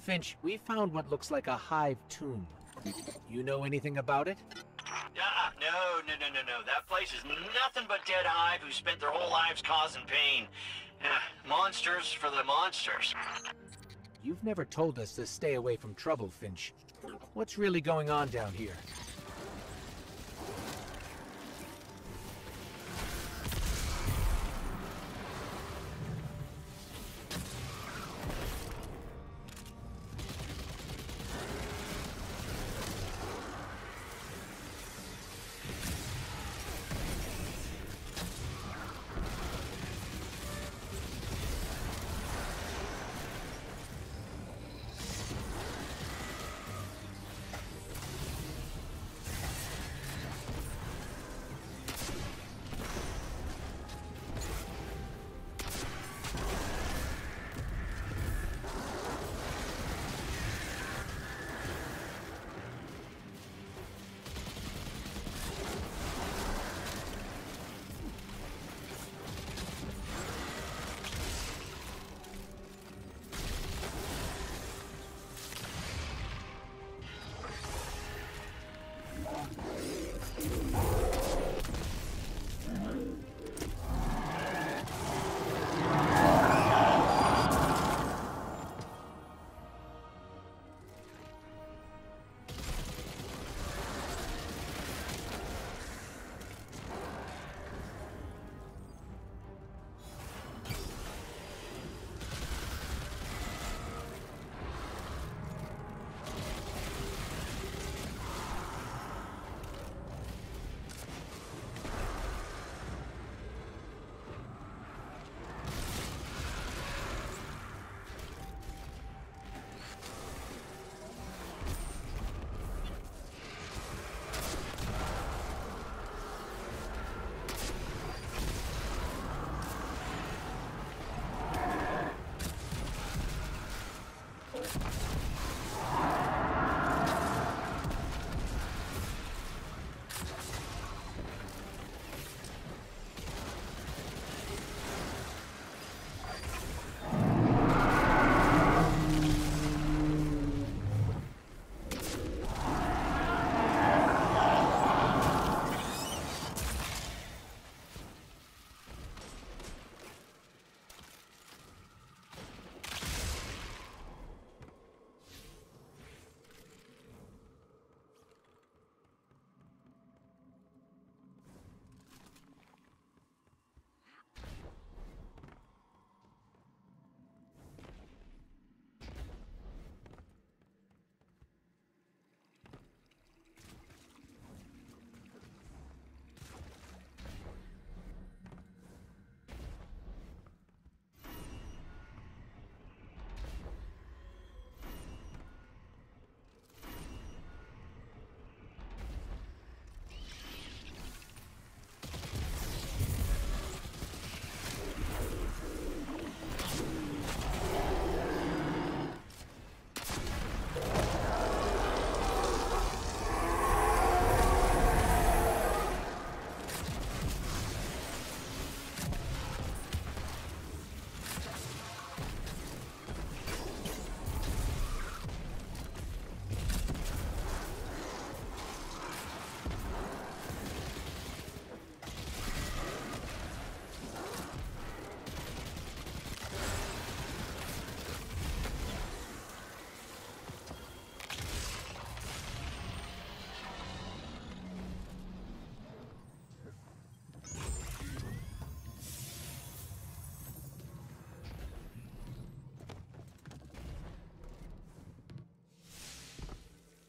Fynch, we found what looks like a hive tomb. You know anything about it? Ah, no, no, no, no, no. That place is nothing but dead hive who spent their whole lives causing pain. Ah, monsters for the monsters. You've never told us to stay away from trouble, Fynch. What's really going on down here?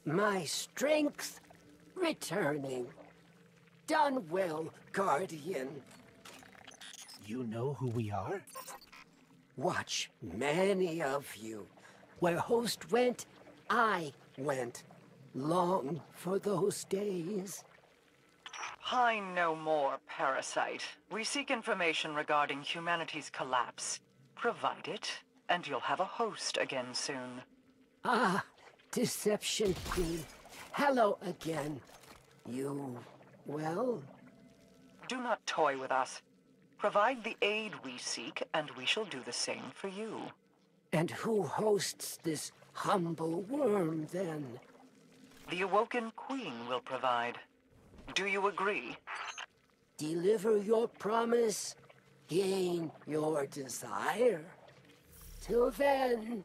My strength returning. Done well, Guardian. You know who we are? Watch many of you. Where Host went, I went. Long for those days. Pine no more, Parasite. We seek information regarding humanity's collapse. Provide it, and you'll have a host again soon. Ah, Deception Queen. Hello again. You, well? Do not toy with us. Provide the aid we seek, and we shall do the same for you. And who hosts this humble worm, then. The Awoken Queen will provide. Do you agree? Deliver your promise, gain your desire. Till then,